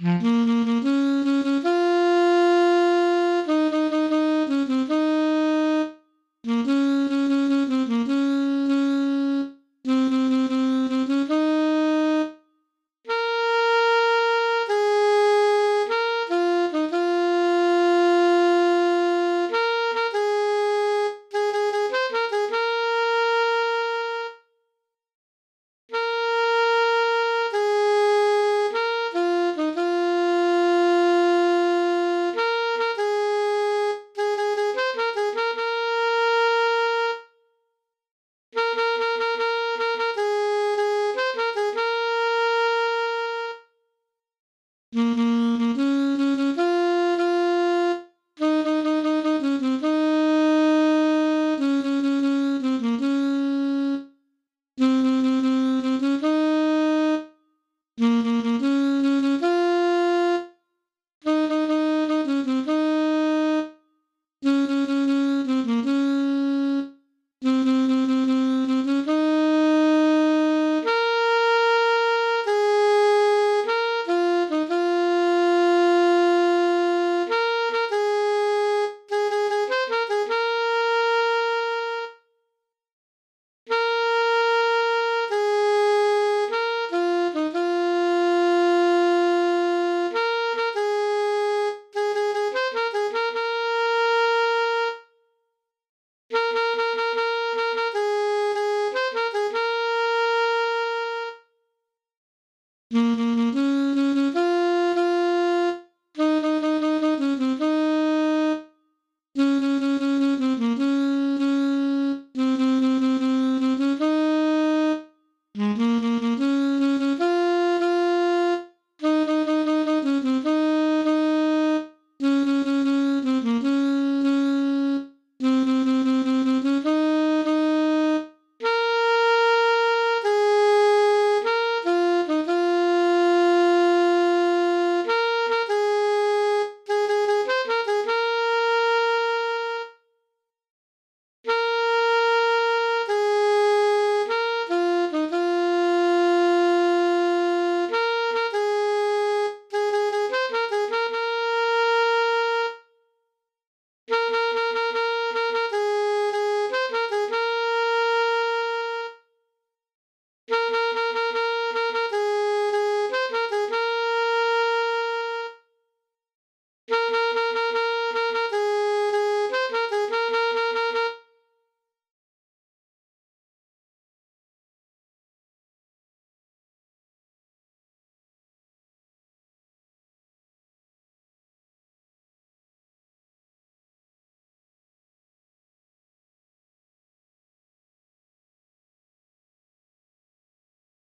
Mm-hmm.